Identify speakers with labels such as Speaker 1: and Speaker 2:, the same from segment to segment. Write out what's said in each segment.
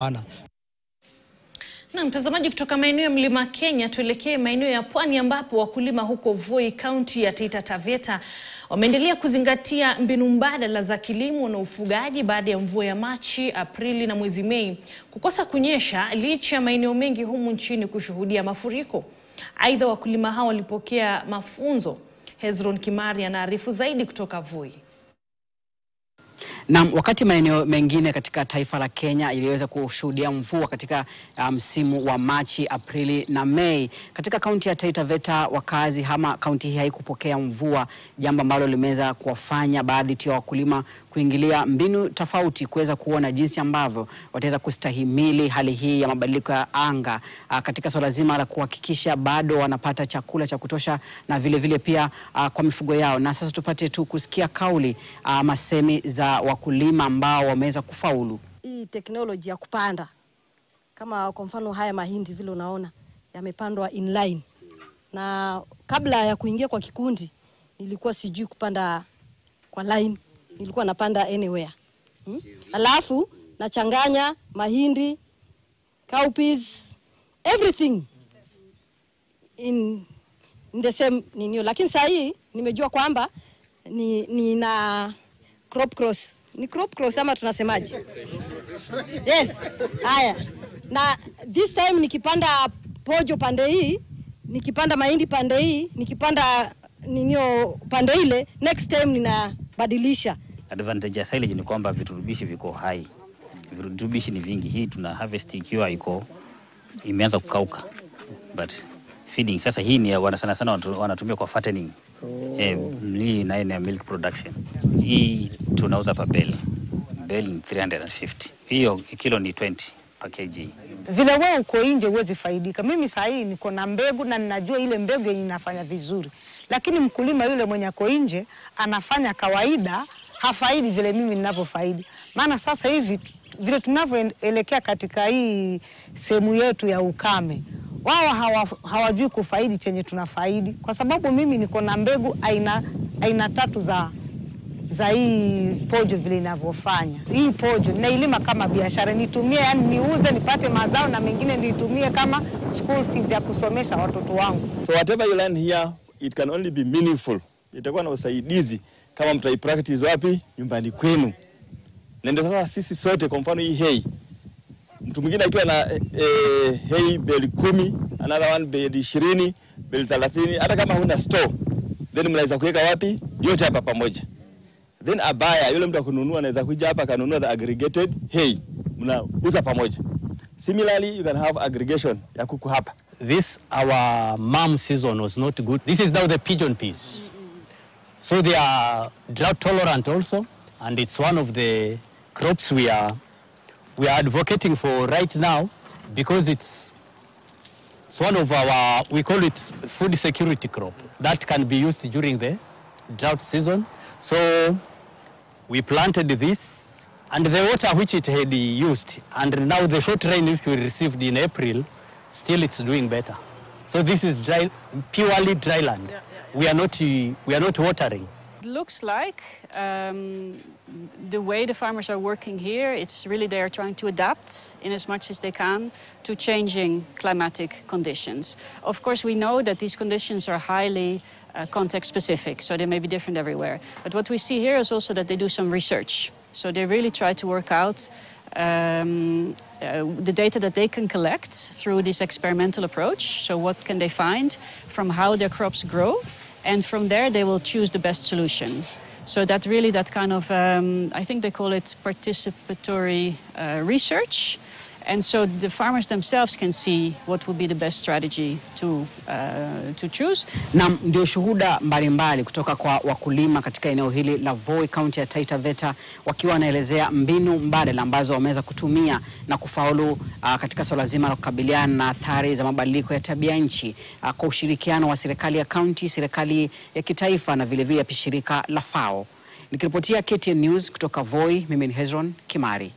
Speaker 1: ana
Speaker 2: Na mtazamaji, kutoka maeneo ya mlima Kenya tuelekee maeneo ya pwani ambapo wakulima huko Voi, kaunti ya Taita Taveta wameendelea kuzingatia mbinu mbadala za kilimo na ufugaji baada ya mvua ya Machi, Aprili na mwezi Mei kukosa kunyesha licha ya maeneo mengi humu nchini kushuhudia mafuriko. Aidha, wakulima hao walipokea mafunzo. Hezron Kimari anaarifu zaidi kutoka Voi.
Speaker 3: Na wakati maeneo mengine katika taifa la Kenya iliweza kushuhudia mvua katika msimu um, wa Machi, Aprili na Mei, katika kaunti ya Taita Taveta wakazi ama kaunti hii haikupokea mvua, jambo ambalo limeweza kuwafanya baadhi tu ya wakulima kuingilia mbinu tofauti kuweza kuona jinsi ambavyo wataweza kustahimili hali hii ya mabadiliko ya anga uh, katika swala zima la kuhakikisha bado wanapata chakula cha kutosha na vile vile pia uh, kwa mifugo yao. Na sasa tupate tu kusikia kauli uh, masemi za wakulima ambao wameweza kufaulu.
Speaker 4: Hii teknoloji ya kupanda kama kwa mfano haya mahindi vile unaona yamepandwa inline, na kabla ya kuingia kwa kikundi nilikuwa sijui kupanda kwa line, nilikuwa napanda anywhere hmm? Alafu nachanganya mahindi, cowpeas, everything in, in the same ninio, lakini saa hii nimejua kwamba ni, ni na crop cross ni crop cross ama tunasemaje? Yes, haya. Na this time nikipanda pojo pande hii, nikipanda mahindi pande hii, nikipanda ninio pande ile, next time ninabadilisha.
Speaker 5: Advantage ya silage ni kwamba virutubishi viko hai, virutubishi ni vingi. Hii tuna harvest ikiwa iko imeanza kukauka, but feeding sasa, hii ni wana sana sana wanatumia kwa fattening oh. eh, hii na ya milk production. Hii tunauza pa bale ni 350 hiyo kilo ni 20 per kg.
Speaker 6: Vile wewe uko nje huwezi faidika. Mimi saa hii niko na mbegu na ninajua ile mbegu yenye inafanya vizuri, lakini mkulima yule mwenye ako nje anafanya kawaida, hafaidi vile mimi ninavyofaidi. Maana sasa hivi vile tunavyoelekea katika hii sehemu yetu ya ukame, wao hawa, hawajui kufaidi chenye tunafaidi, kwa sababu mimi niko na mbegu aina, aina tatu za za hii pojo vile inavyofanya. Hii pojo nailima kama biashara, nitumie yani, niuze nipate mazao, na mengine nitumie kama school fees ya kusomesha watoto wangu.
Speaker 7: So whatever you learn here it can only be meaningful, itakuwa na usaidizi kama mtai practice wapi? Nyumbani kwenu. Nende sasa sisi sote, kwa mfano hii hay, mtu mwingine akiwa na eh, hay beli kumi, another one beli ishirini, beli thelathini, hata kama huna store then mnaweza kuweka wapi? Yote hapa pamoja then abaya yule mtu akununua anaweza kuja hapa akanunua the aggregated hay, mnauza pamoja. Similarly you can have aggregation ya kuku hapa.
Speaker 8: This our mom season was not good. This is now the pigeon peas. So they are drought tolerant also, and it's one of the crops we are we are advocating for right now because it's it's one of our we call it food security crop that can be used during the drought season. So we planted this and the water which it had used and now the short rain which we received in April, still it's doing better. So this is dry, purely dry land. We are not, we are not watering.
Speaker 9: It looks like um, the way the farmers are working here, it's really they are trying to adapt in as much as they can to changing climatic conditions. Of course, we know that these conditions are highly uh, context specific, so they may be different everywhere. But what we see here is also that they do some research. So they really try to work out um, uh, the data that they can collect through this experimental approach. So what can they find from how their crops grow? And from there, they will choose the best solution. So that really, that kind of, um, I think they call it participatory uh, research. And so the farmers themselves can see what will be the best strategy to, uh, to choose.
Speaker 3: Na ndio shuhuda mbalimbali kutoka kwa wakulima katika eneo hili la Voi, kaunti ya Taita Taveta, wakiwa wanaelezea mbinu mbadala ambazo wameweza kutumia na kufaulu uh, katika swala zima la kukabiliana na athari za mabadiliko ya tabia nchi uh, kwa ushirikiano wa serikali ya kaunti, serikali ya kitaifa na vilevile vile shirika la FAO. Nikiripotia KTN News kutoka Voi, mimi ni Hezron Kimari.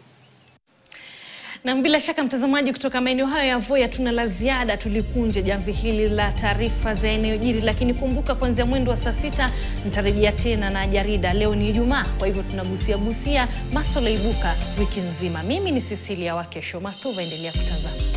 Speaker 2: Na bila shaka mtazamaji, kutoka maeneo hayo ya Voi hatuna la ziada, tulikunja jamvi hili la taarifa za eneo jiri, lakini kumbuka, kuanzia mwendo wa saa sita nitarejea tena na jarida. Leo ni Ijumaa, kwa hivyo tunagusia gusia masuala ibuka wiki nzima. Mimi ni Cecilia Wakesho Matuva, endelea kutazama.